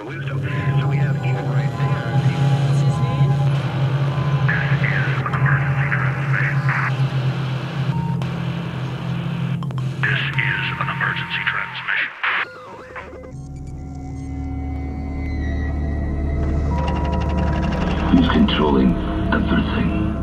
their wisdom. So we have even right there. What's his name? This is an emergency transmission. Who's controlling everything?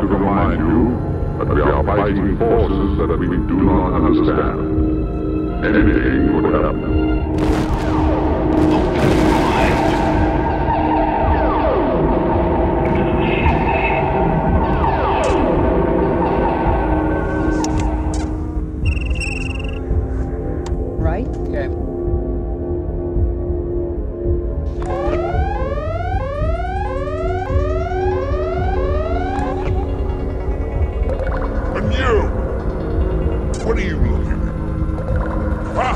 To remind you that we are fighting forces that we do not understand. Anything would happen. What are you looking at? Ah!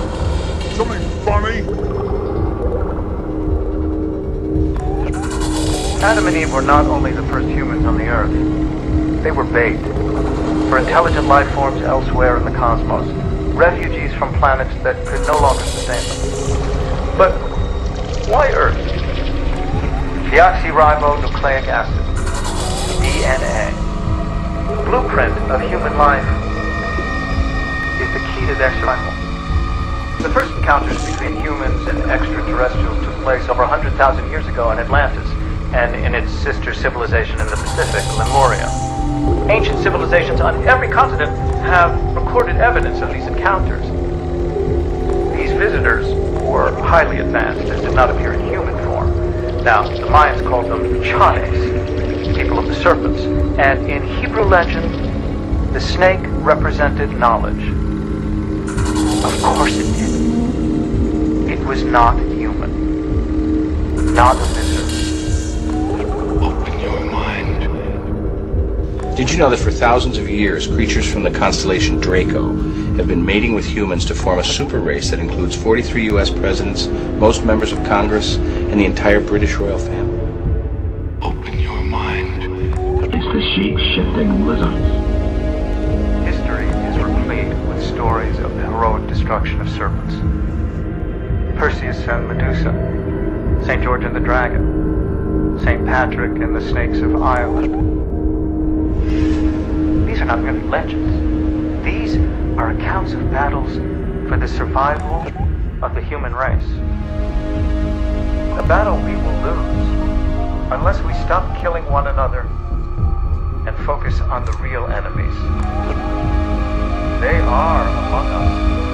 Something funny? Adam and Eve were not only the first humans on the Earth, they were bait for intelligent life forms elsewhere in the cosmos, refugees from planets that could no longer sustain them. But why Earth? Deoxyribonucleic acid, DNA, blueprint of human life, their survival. The first encounters between humans and extraterrestrials took place over 100,000 years ago in Atlantis and in its sister civilization in the Pacific, Lemuria. Ancient civilizations on every continent have recorded evidence of these encounters. These visitors were highly advanced and did not appear in human form. Now, the Mayans called them Chades, people of the serpents, and in Hebrew legend, the snake represented knowledge. Was not human. Not a visitor. Open your mind. Did you know that for thousands of years, creatures from the constellation Draco have been mating with humans to form a super race that includes 43 U.S. presidents, most members of Congress, and the entire British royal family? And Medusa, St. George and the Dragon, St. Patrick and the Snakes of Ireland. These are not merely legends. These are accounts of battles for the survival of the human race. A battle we will lose unless we stop killing one another and focus on the real enemies. They are among us.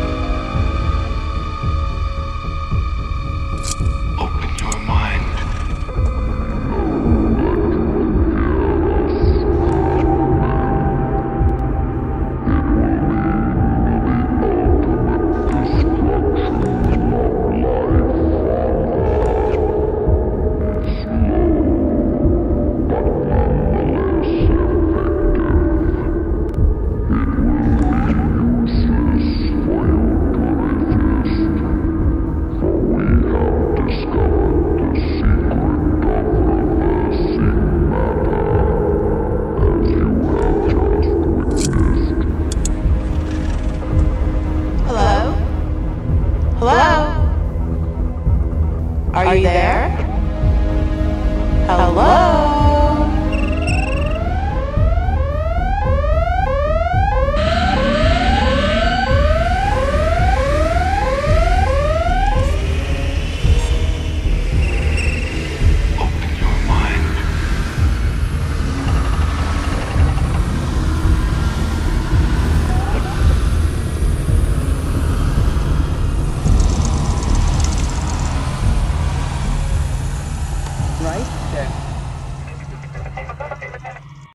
Are you there? Hello?